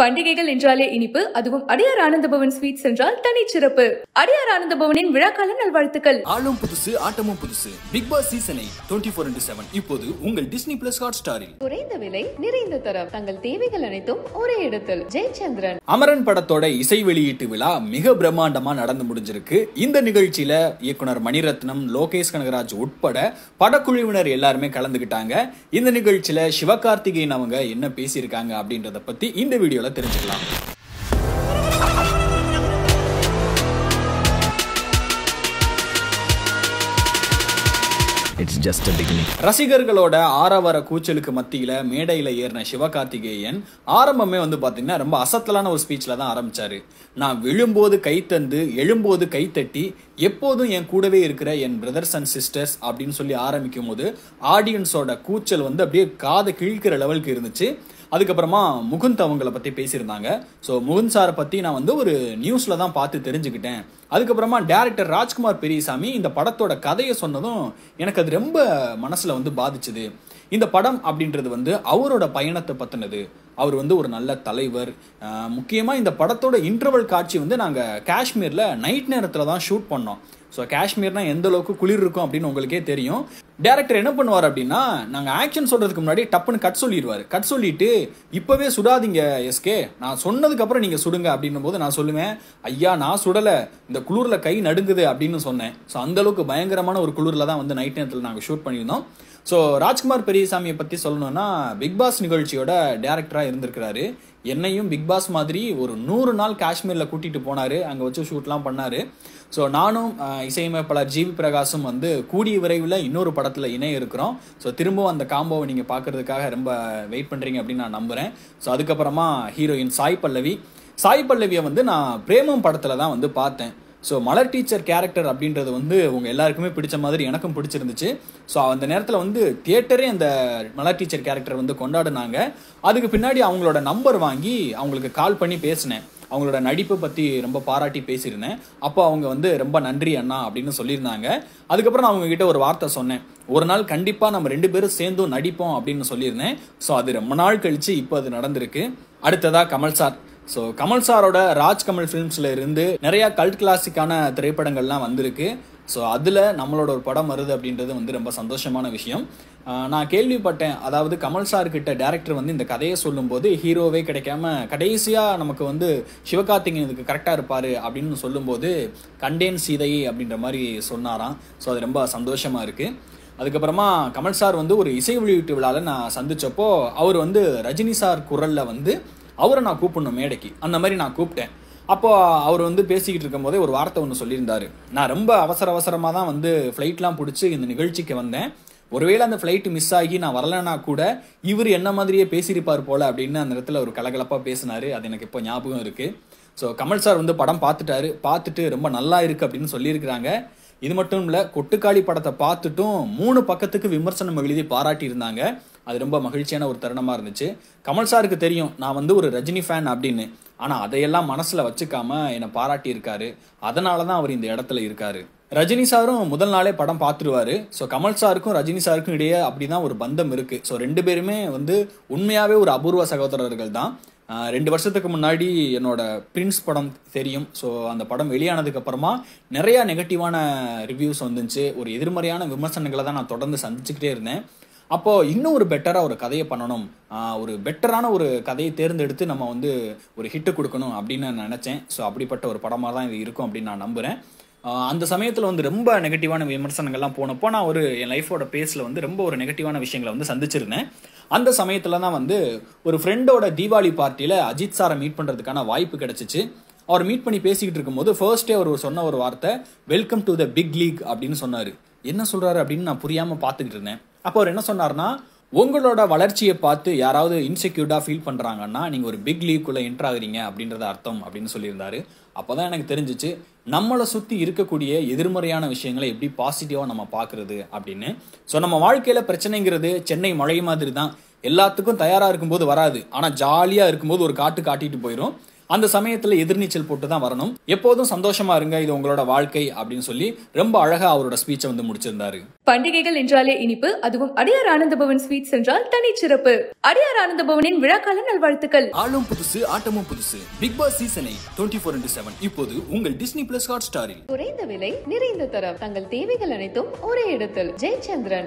பண்டிகைகள் என்றாலே இனிப்பு அதுவும் அடியார் ஆனந்தபவன் ஸ்வீட்ஸ் என்றால் தனிச்சிறப்பு. அடியார் ஆனந்தபவனின் விழாக்கால நல்வாழ்த்துக்கள். ஆளும் புதுசு ஆட்டமும் புதுசு. பிக் பாஸ் சீசனை டுவெண்ட்டி ஃபோர் இன்டூ செவன் இப்போது உங்கள் டிஸ்னி பிளஸ் ஹாட் ஸ்டாரில் குறைந்த விலை நிறைந்த தரம். தங்கள் தேவைகள் அனைத்தும் ஒரே இடத்தில். ஜெயச்சந்திரன். அமரன் படத்தோட இசை வெளியீட்டு விழா மிக பிரம்மாண்டமா நடந்து முடிஞ்சிருக்கு. இந்த நிகழ்ச்சியில இயக்குனர் மணிரத்னம் லோகேஷ் கனகராஜ் உட்பட படக்குழுவினர் எல்லாருமே கலந்துக்கிட்டாங்க இந்த நிகழ்ச்சியில சிவகார்த்திகேயன் அவங்க என்ன பேசியிருக்காங்க அப்படின்றத பத்தி இந்த வீடியோல தெரிஞ்சுக்கலாம். A beginning. ரசிகர்களோட ஆரவார கூச்சலுக்கு மத்தியில மேடையில ஏறின சிவகார்த்திகேயன் ஆரம்பமே வந்து பாத்தீங்கன்னா ரொம்ப அசத்தலான ஒரு ஸ்பீச்ல தான் ஆரம்பிச்சாரு. நான் விழும்போது கை தந்து எழும்போது கை தட்டி எப்போதும் என் கூடவே இருக்கிற என் பிரதர்ஸ் அண்ட் சிஸ்டர்ஸ் அப்படின்னு சொல்லி ஆரம்பிக்கும் போது ஆடியன்ஸோட கூச்சல் வந்து அப்படியே காதை கிழிக்கிற லெவலுக்கு இருந்துச்சு. அதுக்கப்புறமா முகுந்த் அவங்கள பற்றி பேசியிருந்தாங்க. ஸோ முகுந்த் சாரை பற்றி நான் வந்து ஒரு நியூஸில் தான் பார்த்து தெரிஞ்சுக்கிட்டேன். அதுக்கப்புறமா டேரக்டர் ராஜ்குமார் பெரியசாமி இந்த படத்தோட கதையை சொன்னதும் எனக்கு அது ரொம்ப மனசில் வந்து பாதிச்சுது. இந்த படம் அப்படின்றது வந்து அவரோட பயணத்தை பற்றினது அவர் வந்து ஒரு நல்ல தலைவர். முக்கியமாக இந்த படத்தோட இன்டர்வல் காட்சி வந்து நாங்கள் காஷ்மீரில் நைட் நேரத்தில் தான் ஷூட் பண்ணோம். ஸோ காஷ்மீர்னா எந்த அளவுக்கு குளிர் இருக்கும் அப்படின்னு உங்களுக்கே தெரியும். டேரக்டர் என்ன பண்ணுவார் அப்படின்னா நாங்கள் ஆக்ஷன் சொல்கிறதுக்கு முன்னாடி டப்புன்னு கட் சொல்லிடுவார். கட் சொல்லிட்டு இப்போவே சுடாதீங்க எஸ்கே நான் சொன்னதுக்கப்புறம் நீங்கள் சுடுங்க அப்படின்னும் போது நான் சொல்லுவேன் ஐயா நான் சுடலை. இந்த குளிரில் கை நடுங்குது அப்படின்னு சொன்னேன். ஸோ அந்தளவுக்கு பயங்கரமான ஒரு குளிரில் தான் வந்து நைட் நேரத்தில் நாங்கள் ஷூட் பண்ணியிருந்தோம். ஸோ ராஜ்குமார் பெரியசாமியை பற்றி சொல்லணும்னா பிக் பாஸ் நிகழ்ச்சியோட டேரக்டராக இருந்திருக்கிறாரு. என்னையும் பிக் பாஸ் மாதிரி ஒரு நூறு நாள் காஷ்மீரில் கூட்டிகிட்டு போனார். அங்கே வச்சு ஷூட்லாம் பண்ணார். ஸோ நானும் இசையமைப்பாளர் ஜிவி பிரகாஷும் வந்து கூடிய விரைவில் இன்னொரு படத்தில் இணைய இருக்கிறோம். ஸோ திரும்பவும் அந்த காம்போவை நீங்கள் பார்க்குறதுக்காக ரொம்ப வெயிட் பண்ணுறீங்க அப்படின்னு நான் நம்புகிறேன் ஸோ அதுக்கப்புறமா ஹீரோயின் சாய் பல்லவி. சாய் பல்லவியை வந்து நான் பிரேமம் படத்தில் தான் வந்து பார்த்தேன். ஸோ மலர் டீச்சர் கேரக்டர் அப்படின்றது வந்து உங்கள் எல்லாருக்குமே பிடிச்ச மாதிரி எனக்கும் பிடிச்சிருந்துச்சு. ஸோ அந்த நேரத்தில் வந்து தியேட்டரே அந்த மலர் டீச்சர் கேரக்டர் வந்து கொண்டாடினாங்க. அதுக்கு பின்னாடி அவங்களோட நம்பர் வாங்கி அவங்களுக்கு கால் பண்ணி பேசினேன். அவங்களோட நடிப்பை பற்றி ரொம்ப பாராட்டி பேசியிருந்தேன். அப்போ அவங்க வந்து ரொம்ப நன்றி அண்ணா அப்படின்னு சொல்லியிருந்தாங்க. அதுக்கப்புறம் நான் அவங்ககிட்ட ஒரு வார்த்தை சொன்னேன். ஒரு நாள் கண்டிப்பாக நம்ம ரெண்டு பேரும் சேர்ந்தும் நடிப்போம் அப்படின்னு சொல்லியிருந்தேன். ஸோ அது ரொம்ப நாள் கழித்து இப்போ அது நடந்திருக்கு. அடுத்ததாக கமல் சார். ஸோ கமல் சாரோட ராஜ் கமல் ஃபிலிம்ஸில் இருந்து நிறையா கல்ட் கிளாசிக்கான திரைப்படங்கள்லாம் வந்திருக்கு. ஸோ அதில் நம்மளோட ஒரு படம் வருது அப்படின்றது வந்து ரொம்ப சந்தோஷமான விஷயம். நான் கேள்விப்பட்டேன். அதாவது கமல் சார் கிட்ட டேரக்டர் வந்து இந்த கதையை சொல்லும்போது ஹீரோவே கிடைக்காம கடைசியாக நமக்கு வந்து சிவகார்த்திகேயன் இதுக்கு கரெக்டாக இருப்பார் அப்படின்னு சொல்லும்போது கண்டேன் சீதையை அப்படின்ற மாதிரி சொன்னாராம். ஸோ அது ரொம்ப சந்தோஷமாக இருக்குது அதுக்கப்புறமா கமல் சார் வந்து ஒரு இசை வெளியீட்டு விழாவில் நான் சந்தித்தப்போ அவர் வந்து ரஜினி சார் குரலில் வந்து அவரை நான் கூப்பிடணும் மேடைக்கு. அந்த மாதிரி நான் கூப்பிட்டேன். அப்போ அவர் வந்து பேசிக்கிட்டு இருக்கும்போதே ஒரு வார்த்தை ஒன்று சொல்லியிருந்தாரு. நான் ரொம்ப அவசர அவசரமாக தான் வந்து ஃப்ளைட்லாம் பிடிச்சி இந்த நிகழ்ச்சிக்கு வந்தேன். ஒருவேளை அந்த ஃப்ளைட்டு மிஸ் ஆகி நான் வரலைன்னா கூட இவர் என்ன மாதிரியே பேசியிருப்பார் போல அப்படின்னு அந்த இடத்துல ஒரு கலகலப்பாக பேசினாரு. அது எனக்கு இப்போ ஞாபகம் இருக்குது ஸோ கமல் சார் வந்து படம் பார்த்துட்டாரு. பார்த்துட்டு ரொம்ப நல்லா இருக்குது அப்படின்னு சொல்லியிருக்கிறாங்க. இது மட்டும் இல்லை கொட்டுக்காளி படத்தை பார்த்துட்டும் மூணு பக்கத்துக்கு விமர்சனம் எழுதி பாராட்டி இருந்தாங்க அது ரொம்ப மகிழ்ச்சியான ஒரு தருணமாக இருந்துச்சு. கமல் சாருக்கு தெரியும் நான் வந்து ஒரு ரஜினி ஃபேன் அப்படின்னு. ஆனால் அதையெல்லாம் மனசில் வச்சுக்காம என்னை பாராட்டி இருக்காரு அதனால தான் அவர் இந்த இடத்துல இருக்காரு. ரஜினி சாரும் முதல் நாளே படம் பார்த்துருவாரு. ஸோ கமல் சாருக்கும் ரஜினி சாருக்கும் இடையே அப்படி தான் ஒரு பந்தம் இருக்குது ஸோ ரெண்டு பேருமே வந்து உண்மையாகவே ஒரு அபூர்வ சகோதரர்கள் தான். ரெண்டு வருஷத்துக்கு முன்னாடி என்னோட பிரின்ஸ் படம் தெரியும். ஸோ அந்த படம் வெளியானதுக்கு அப்புறமா நிறைய நெகட்டிவான ரிவ்யூஸ் வந்துச்சு. ஒரு எதிர்மறையான விமர்சனங்களை தான் நான் தொடர்ந்து சந்திச்சுக்கிட்டே இருந்தேன். அப்போ இன்னும் ஒரு பெட்டரா ஒரு கதையை பண்ணணும். ஒரு பெட்டரான ஒரு கதையை தேர்ந்தெடுத்து நம்ம வந்து ஒரு ஹிட்டு கொடுக்கணும் அப்படின்னு நான் நினைச்சேன். ஸோ அப்படிப்பட்ட ஒரு படமா தான் இது இருக்கும் அப்படின்னு நான் நம்புறேன். அந்த சமயத்தில் வந்து ரொம்ப நெகட்டிவான விமர்சனங்கள்லாம் போனப்போ நான் ஒரு என் லைஃபோட பேஸில் வந்து ரொம்ப ஒரு நெகட்டிவான விஷயங்களை வந்து சந்திச்சிருந்தேன். அந்த சமயத்தில் தான் வந்து ஒரு ஃப்ரெண்டோட தீபாவளி பார்ட்டியில் அஜித் சாரை மீட் பண்ணுறதுக்கான வாய்ப்பு கிடச்சிச்சு. அவர் மீட் பண்ணி பேசிக்கிட்டு இருக்கும்போது ஃபர்ஸ்டே அவர் சொன்ன ஒரு வார்த்தை welcome to the big league அப்படின்னு சொன்னார். என்ன சொல்கிறாரு அப்படின்னு நான் புரியாமல் பார்த்துக்கிட்டு இருந்தேன். அப்போ அவர் என்ன சொன்னார்னா உங்களோட வளர்ச்சியை பார்த்து யாராவது இன்செக்யூர்டா ஃபீல் பண்றாங்கன்னா நீங்க ஒரு பிக் லீக்குள்ள என்ட்ரு ஆகுறீங்க அப்படின்றத அர்த்தம் அப்படின்னு சொல்லியிருந்தாரு. அப்போதான் எனக்கு தெரிஞ்சிச்சு நம்மளை சுற்றி இருக்கக்கூடிய எதிர்மறையான விஷயங்களை எப்படி பாசிட்டிவாக நம்ம பார்க்குறது அப்படின்னு. ஸோ நம்ம வாழ்க்கையில் பிரச்சனைங்கிறது சென்னை மழை மாதிரி தான். எல்லாத்துக்கும் தயாராக இருக்கும்போது வராது. ஆனால் ஜாலியாக இருக்கும்போது ஒரு காட்டு காட்டிட்டு போயிடும் அந்த சமயத்துல எதிர்நீச்சல் போட்டு தான் வரணும். எப்போதும் சந்தோஷமா இருங்க இது உங்களோட வாழ்க்கை அப்படின்னு சொல்லி ரொம்ப அழகா அவரோட ஸ்பீச்சை வந்து முடிச்சிருந்தாரு. பண்டிகைகள் என்றாலே இனிப்பு அதுவும் அடியார் ஆனந்த பவன் ஸ்வீட்ஸ் என்றால் தனிச்சிறப்பு. அடியார் ஆனந்த பவனின் விழாக்கால நல்வாழ்த்துக்கள். ஆளும் புதுசு ஆட்டமும் புதுசு. பிக் பாஸ் சீசனை டுவெண்ட்டி ஃபோர் இன்டூ செவன் இப்போது உங்கள் டிஸ்னி பிளஸ் ஹாட் ஸ்டாரில் குறைந்த விலை நிறைந்த தரம். தங்கள் தேவைகள் அனைத்தும் ஒரே இடத்தில். ஜெயச்சந்திரன்.